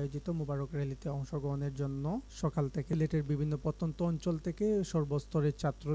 আয়োজিত মোবারক র্যালিতে অংশগ্রহণের জন্য সকাল থেকে লেটের বিভিন্ন প্রত্যন্ত অঞ্চল থেকে সর্বস্তরের ছাত্র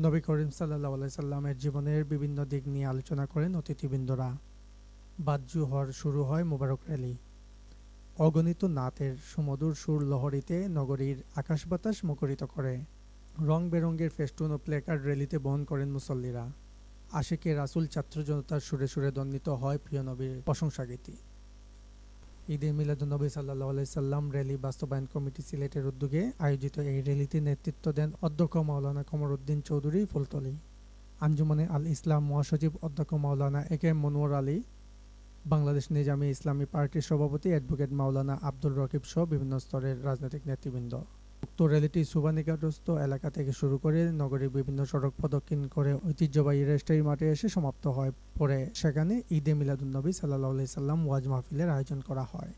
নবী করিম সাল্লাহ সাল্লামের জীবনের বিভিন্ন দিক নিয়ে আলোচনা করেন অতিথিবৃন্দরা। বাদজুহর শুরু হয় মোবারক র্যালি। অগণিত নাতের সুমধুর সুর লহরীতে নগরীর আকাশ বাতাস মুখরিত করে। রং বেরঙের ফেস্টুন ও প্লেকার্ড র্যালিতে বহন করেন মুসল্লিরা। আশিকে রাসুল ছাত্র জনতার সুরে সুরে দণ্ডিত হয় প্রিয় নবীর প্রশংসাগীতি। ঈদে মিলাদুন্নবী সাল্লাহ সাল্লাম র্যালি বাস্তবায়ন কমিটি সিলেটের উদ্যোগে আয়োজিত এই র্যালিতে নেতৃত্ব দেন অধ্যক্ষ মাওলানা কমর উদ্দিন চৌধুরী ফুলতলি। আঞ্জুমানে আল ইসলাম মহাসচিব অধ্যক্ষ মাওলানা এ কে মনোয়ার আলী, বাংলাদেশ নিজামী ইসলামী পার্টির সভাপতি অ্যাডভোকেট মাওলানা আব্দুল রকিব সহ বিভিন্ন স্তরের রাজনৈতিক নেতৃবৃন্দ। উক্ত র্যালিটি সুবানিকাগ্রস্ত এলাকা থেকে শুরু করে নগরীর বিভিন্ন সড়ক প্রদক্ষিণ করে ঐতিহ্যবাহী রেস্টারি মাঠে এসে সমাপ্ত হয় পরে সেখানে ঈদে মিলাদুন্নবী সাল্লাহ সাল্লাম ওয়াজ মাহফিলের আয়োজন করা হয়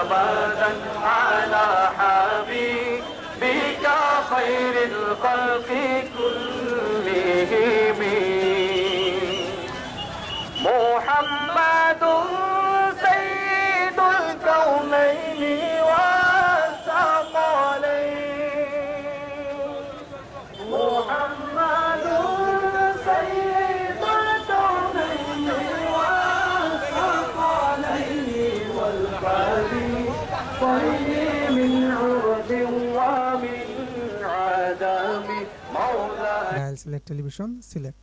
أبدا على حبيبك خير الخلق كلهم ডায়াল সিলেক্ট টেলিভিশন সিলেট